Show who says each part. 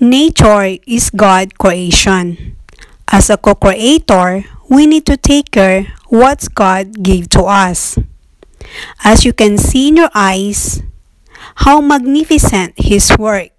Speaker 1: Nature is God creation. As a co-creator, we need to take care what God gave to us. As you can see in your eyes, how magnificent His work.